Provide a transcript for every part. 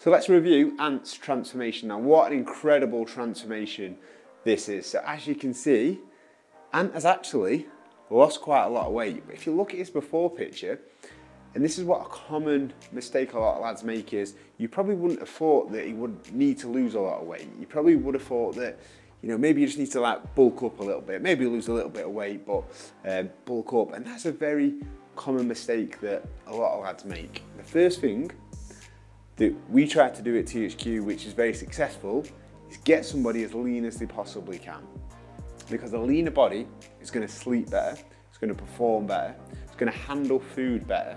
So let's review Ant's transformation now. What an incredible transformation this is. So as you can see, Ant has actually lost quite a lot of weight. But if you look at his before picture, and this is what a common mistake a lot of lads make is, you probably wouldn't have thought that he would need to lose a lot of weight. You probably would have thought that, you know, maybe you just need to like bulk up a little bit, maybe lose a little bit of weight, but um, bulk up. And that's a very common mistake that a lot of lads make. The first thing that we try to do at THQ, which is very successful, is get somebody as lean as they possibly can. Because a leaner body is going to sleep better, it's going to perform better, it's going to handle food better.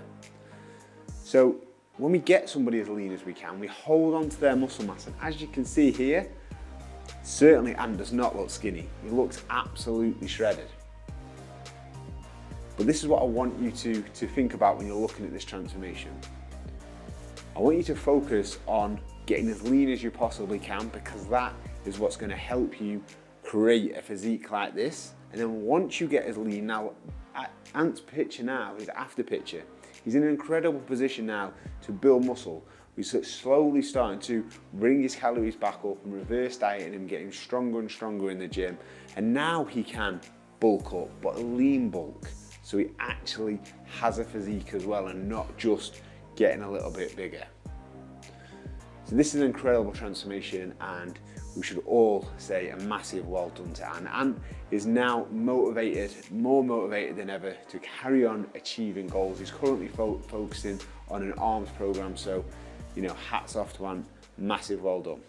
So when we get somebody as lean as we can, we hold on to their muscle mass. And as you can see here, certainly Ant does not look skinny. He looks absolutely shredded. But this is what I want you to, to think about when you're looking at this transformation. I want you to focus on getting as lean as you possibly can because that is what's going to help you create a physique like this. And then once you get as lean, now uh, Ant's picture now, his after picture, he's in an incredible position now to build muscle. He's slowly starting to bring his calories back up and reverse dieting and getting stronger and stronger in the gym. And now he can bulk up, but a lean bulk. So he actually has a physique as well and not just getting a little bit bigger. So this is an incredible transformation and we should all say a massive well done to Ant. Ant is now motivated, more motivated than ever to carry on achieving goals. He's currently fo focusing on an arms program, so you know, hats off to Ant, massive well done.